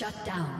Shut down.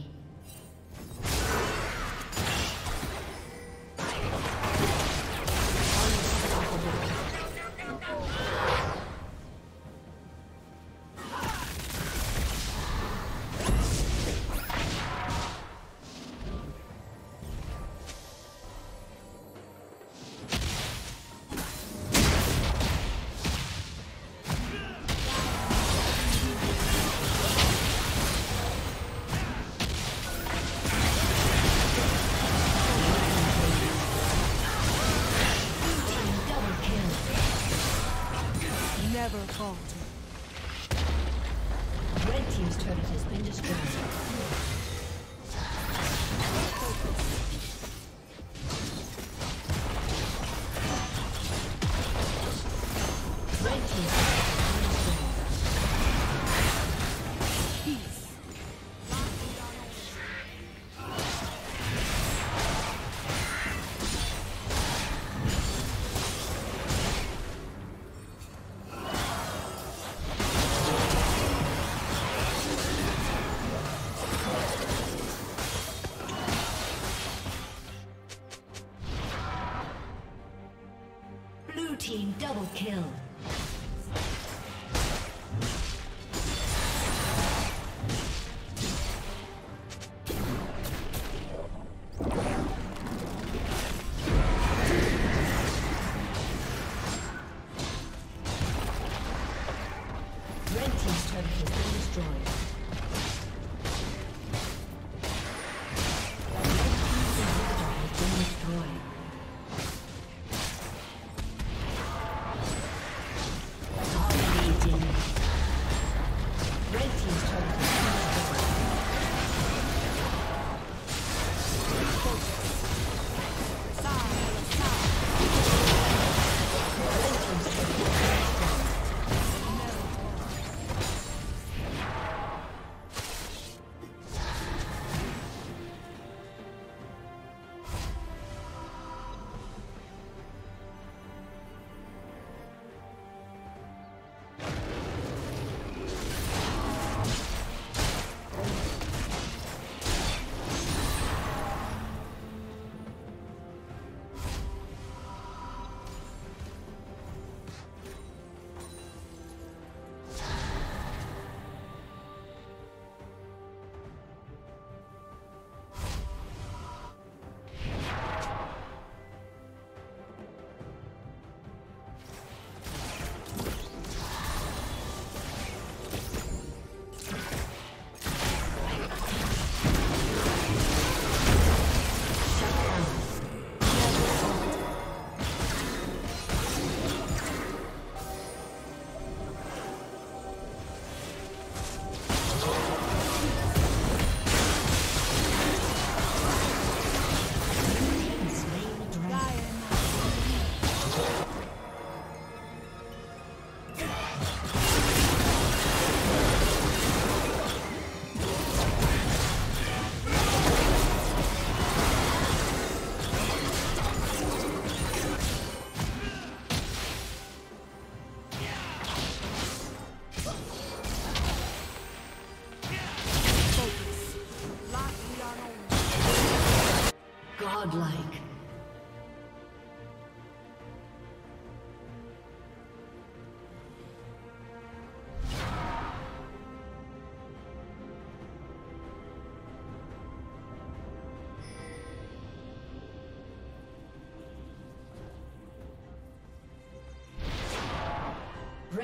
Double kill.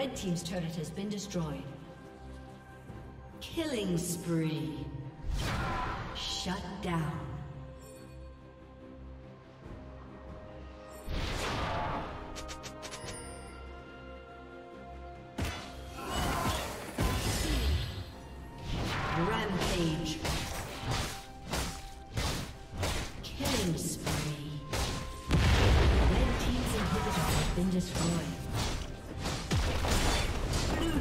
Red Team's turret has been destroyed. Killing spree. Shut down. Rampage. Killing spree. Red Team's inhibitor has been destroyed.